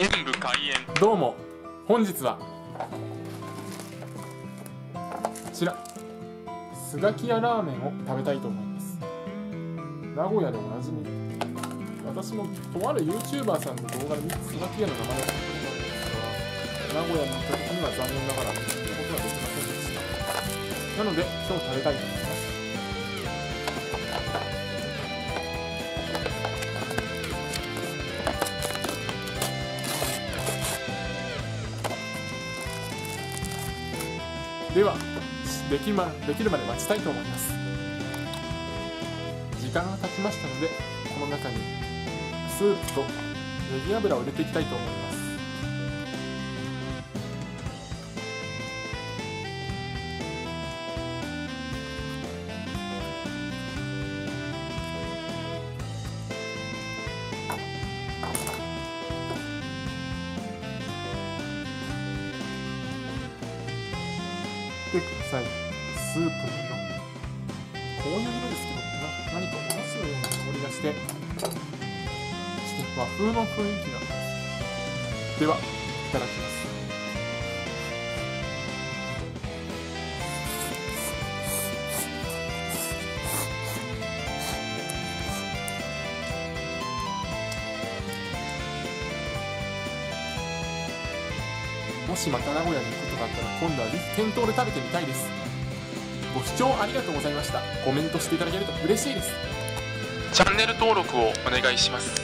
演武開演。どうも。本日はこちら。スガキヤラーメンを食べたいと思います。名古屋でおなじみ。私もとある YouTuber さんの動画でスガキヤの名前を聞いたことあるんですが名古屋に行った時には残念ながら見ることができませんでした。なので今日食べたいと思います。ではでき,、ま、できるまで待ちたいと思います。時間が経ちましたのでこの中にスープとネギ油を入れていきたいと思います。てください。スープの色。こういう色ですけどな何かお菓子のような香りがして。そして和風の雰囲気がではいただきます。もしまた名古屋に行くことがあったら今度はぜひ店頭で食べてみたいです。ご視聴ありがとうございました。コメントしていただけると嬉しいです。チャンネル登録をお願いします。